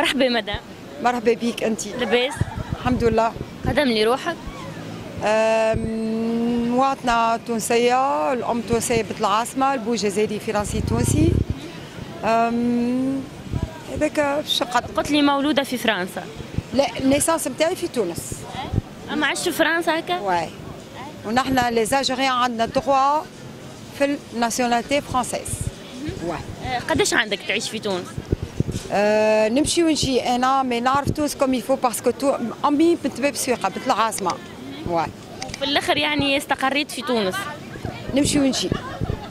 مرحبا مدام. مرحبا بيك انت. لاباس؟ الحمد لله. قدم لي روحك؟ مواطنة تونسية الأم تونسية بنت العاصمة البو جزائري فرنسي تونسي. هذاك شقد قلت لي مولودة في فرنسا. لا ال naissance نتاعي في تونس. أما عشت في فرنسا هكا؟ واي ونحن les Algériens عندنا droit في ال nationalité française واي قداش عندك تعيش في تونس؟ أه نمشي ونجي أنا mais نعرف تونس comme il faut parce que توا أمي بنت باب سويقة بنت العاصمة. واي. في الآخر يعني استقريت في تونس. نمشي ونجي.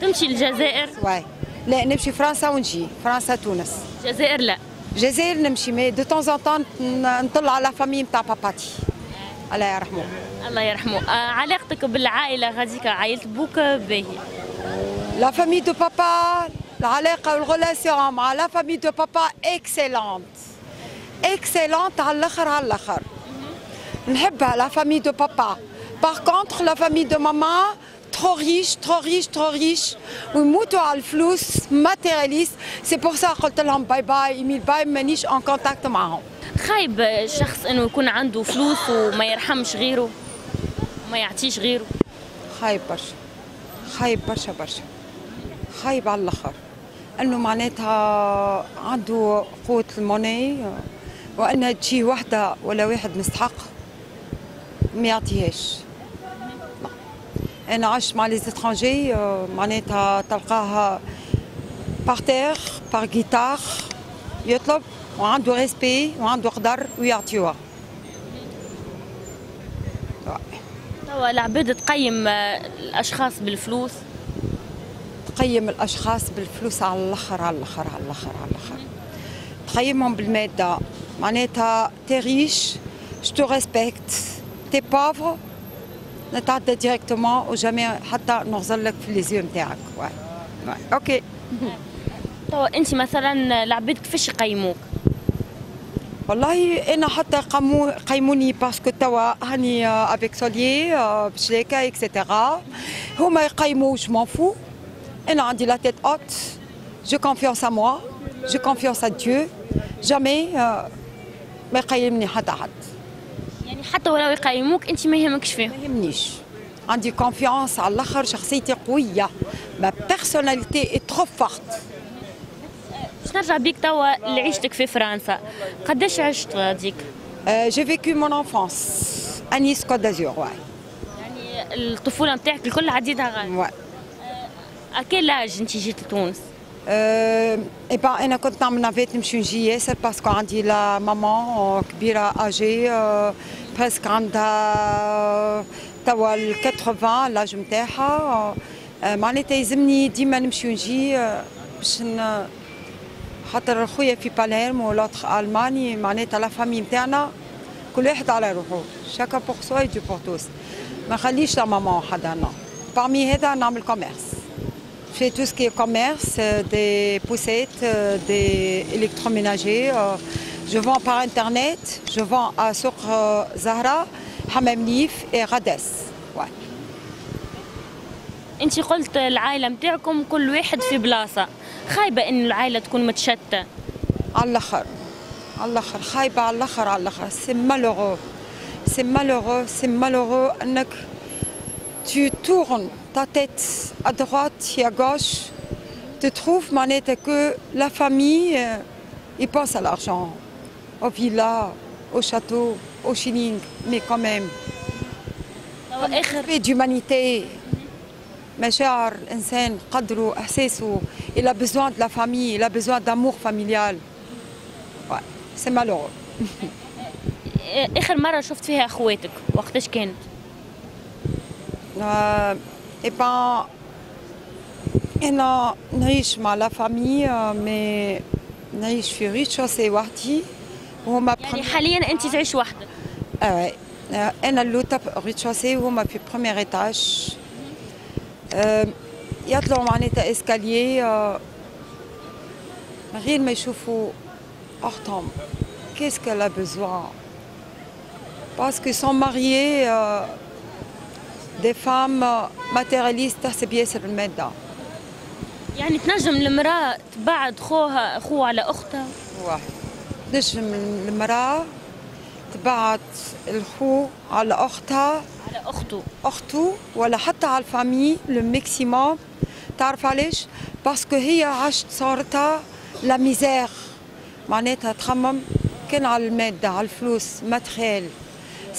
تمشي للجزائر واي. لا نمشي فرنسا ونجي. فرنسا تونس. الجزائر لا. الجزائر نمشي mais de temps en temps نطلع على famille نتاع باباتي الله يرحمه. الله يرحمه. آه، علاقتك بالعائلة غاديك عائلة بوك باهي. la famille de papa العلاقة وال relation مع la famille de papa excellente excellente على الآخر على الآخر نحبها la famille de papa par contre la famille de maman trop riche trop riche trop riche ويموتوا على الفلوس matérialistes c'est pour ça قلت لهم bye bye ايميل bye مانيش en contact معاهم خايب شخص إنه يكون عنده فلوس وما يرحمش غيره وما يعطيش غيره. خايب برشا. خايب برشا برشا. خايب على الآخر. انه معناتها عنده قوة ال money وانها تجي وحدة ولا واحد مستحق ما يعطيهاش. أنا عشت مع les étrangers معناتها تلقاها par terre par guitare يطلب وعنده respect وعنده قدر ويعطيوها توا العباد تقيم آه، الأشخاص بالفلوس تقيم الأشخاص بالفلوس على الآخر على الآخر على الآخر على الآخر. تقيمهم بالمادة. معناتها t'es riche je te respecte t'es pauvre نتعدى directement و jamais حتى نغزر لك في les yeux نتاعك. OK توا أنت مثلا العباد كيفاش يقيموك؟ والله أنا حتى قامو قيموني parce que توا هاني avec soulier بشلاكه et cetera هما يقيموا je m'en fous أنا عندي la tête haute j'ai confiance à moi j'ai confiance à Dieu jamais ما يقيمني حتى حد يعني حتى ولو يقيموك أنت ما يهمكش فيهم. ما يهمنيش. عندي confiance على الآخر شخصيتي قوية. ma personnalité est trop forte باش نرجع بيك توا لعيشتك في فرنسا. قداش عشت غاديك j'ai vécu mon enfance à Nice Côte d'Azur ouais. يعني الطفولة نتاعك الكل عديتها غادي à quel âge انت جيت لتونس أه إبا أنا كنت نعمل navette نمشي ونجي ياسر parce que عندي la maman كبيرة أجي أه presque عندها توا ال 80 l'âge نتاعها معناتها يلزمني ديما نمشي ونجي باش خاطر خويا في باليرم و l'autre ألماني معناتها la famille نتاعنا كل واحد على روحه chacun pour soi يجي pour tous ما خليش la maman وحدها وpar mi هذا نعمل commerce في tout ce qui est commerce, euh, des poussettes, euh, des électroménagers. Euh, je vends par internet, je vends à Soukre Zahra, Hamem انت قلت العائلة متاعكم كل واحد في بلاصة. خايبة إن العائلة تكون متشتته على الآخر. على الآخر. خايبة على الآخر على الآخر. c'est malheureux c'est malheureux c'est malheureux إنك tu tournes ta tête à droite et à gauche tu trouves معناتها que la famille euh, ils pensent à l'argent au villa au château au chilling mais quand même توا اخر في d'humanité مشاعر الانسان قدره احساسه il a besoin de la famille il a besoin d'amour familial ouais c'est malheureux اخر مره شفت فيها اخواتك وقتاش كانت Euh, eh ben, أنا نعيش مع لا فامي mais نعيش في rez-de-chaussée وحدي وهما يعني حاليا انت تعيش وحدك آه آه، أنا اللوطة rez-de-chaussée وهما في premier étage آه، يطلعوا معناتها escalier آه، من غير ما يشوفوا أختهم qu'est-ce qu'elle a besoin? Parce que les femmes euh, matérialistes تحسب ياسر المادة يعني تنجم المرأة تبعد خوها اخوها على أختها؟ واحد نجم المرأة تبعت الخو على أختها. على أخته. أخته ولا حتى على ال famille le maximum تعرف علاش؟ parce que هي عاشت صارتها la misère معناتها تخمم. كان على المادة على الفلوس matériel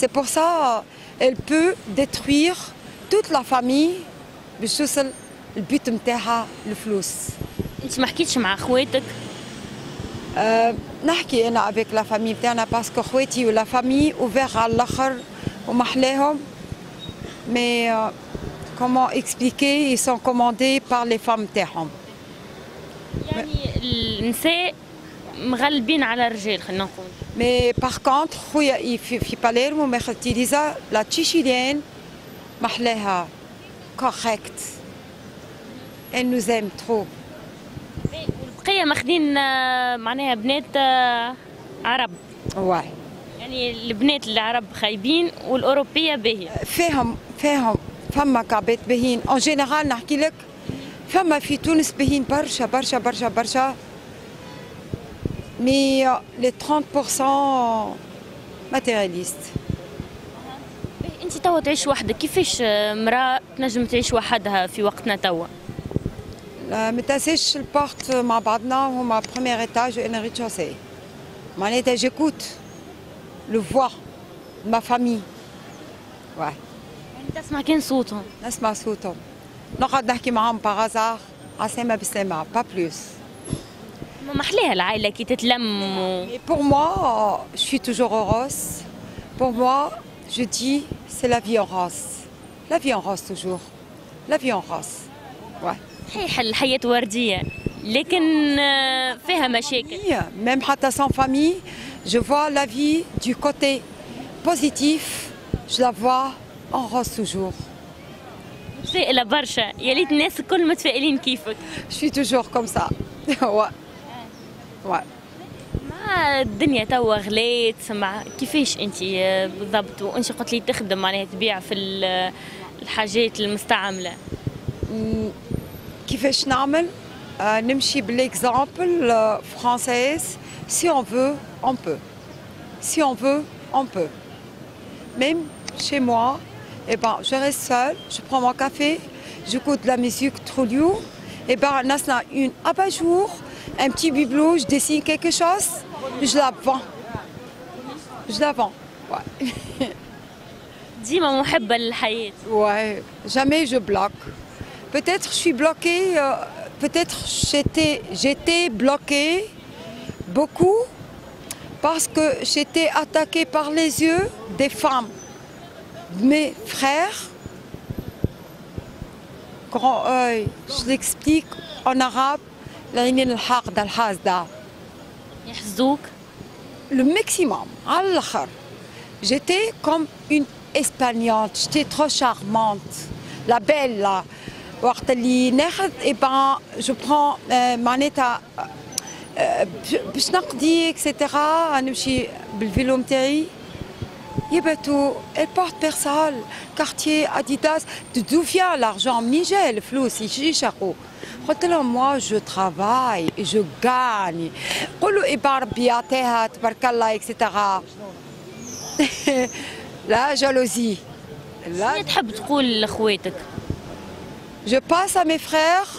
c'est pour ça elle peut détruire toute la famille باش توصل البيت نتاعها الفلوس انت ما حكيتش مع اخواتك؟ أه نحكي أنا avec la famille تاعنا parce que خواتي و la famille ouverts على الآخر ومحلاهم mais comment expliquer ils sont commandés par les femmes تاعهم يعني النساء مغلبين على الرجال خلينا نقول. mais par contre خويا في, في باليرمو ما خدتي ليزا la sicilienne محلاها correcte elle nous aime trop. والبقية ماخذين معناها بنات آه، عرب. Ouais. يعني البنات العرب خايبين والأوروبية باهية. فيهم فيهم فما كعبات باهين en général نحكي لك فما في تونس باهين برشا برشا برشا برشا. mais les 30% matérialistes انت توا تعيش وحدك. كيفاش آه، امرأة تنجم تعيش وحدها في وقتنا توا؟ ما تنساش ال porte مع بعضنا هما premier étage وأنا rez-de-chaussée معناتها j'écoute la voix ma famille واي يعني تسمع كان صوتهم. نسمع صوتهم. نقعد نحكي معاهم باغازار عسامة بسامة با بلوس ما محلاها العائله كي تتلم و... Pour moi, je suis toujours heureuse. Pour moi, je dis, c'est la vie en rose. La vie en rose toujours. La vie en rose. Ouais. صحيح الحياة ورديه لكن آه، فيها مشاكل Même حتى sans famille, je vois la vie du côté positif. Je la vois en rose toujours. متفائله برشا يا ليت الناس الكل متفائلين كيفك Je suis toujours comme ça. ouais. مع الدنيا توا غلات مع كيفاش انت بالضبط؟ وانت قلت لي تخدم معناها تبيع في ال- الحاجات المستعملة. كيفاش نعمل؟ آه، نمشي بالاكزامبل فرانسيز سي اون فو اون بو si on veut on peut. Même chez moi eh ben je reste seule je prends mon café j'écoute de la musique Trolliou et ben nasna une abat-jour un petit bibelot, je dessine quelque chose, je la vends. Je la vends. Ouais. ouais, jamais je bloque. Peut-être je suis bloquée, euh, peut-être j'étais, j'étais bloquée beaucoup parce que j'étais attaquée par les yeux des femmes. Mes frères, grand œil, je l'explique en arabe, العينين الحاسدة. يحزوك؟ Le maximum, à l'akhar. J'étais comme une espagnole, j'étais trop charmante, la belle là. وقت اللي ناخذ ben je prends euh, معناتها euh, باش نقضي اكسيتيرا نمشي بالفيلو نتاعي يباتوا البورت بيرسال كارتيer اديداس d'où vient l'argent? منين جاي الفلوس يجي شقو قلت لهم موا جو ترافاي جو غاني قولوا إيه ربي يعطيها تبارك الله اكسيتيرا لا جالوزي لا شنو تحب تقول لاخواتك Je passe à mes frères.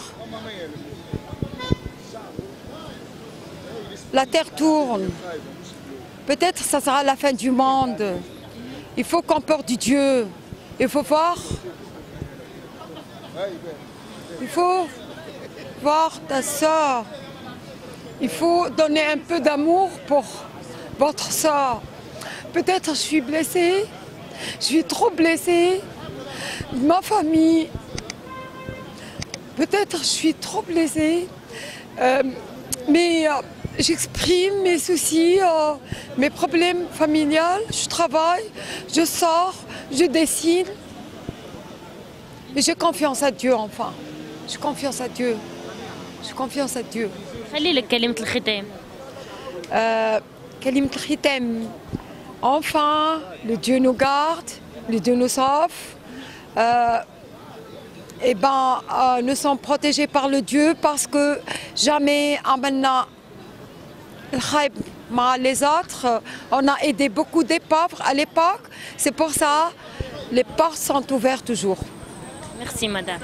La terre tourne. Peut-être ça sera la fin du monde. Il faut qu'on porte du Dieu. Il faut voir. Il faut voir ta soeur. Il faut donner un peu d'amour pour votre soeur. Peut-être je suis blessée. Je suis trop blessée. Ma famille, Peut-être je suis trop blessée, euh, mais euh, j'exprime mes soucis, euh, mes problèmes familiaux. Je travaille, je sors, je dessine. Mais j'ai confiance à Dieu, enfin. J'ai confiance à Dieu. J'ai confiance à Dieu. Euh, enfin, le Dieu nous garde, le Dieu nous sauve. Euh, et ben, euh, nous sommes protégés par le Dieu parce que jamais, en maintenant, les autres, on a aidé beaucoup des pauvres à l'époque. C'est pour ça, les portes sont ouvertes toujours. Merci, madame.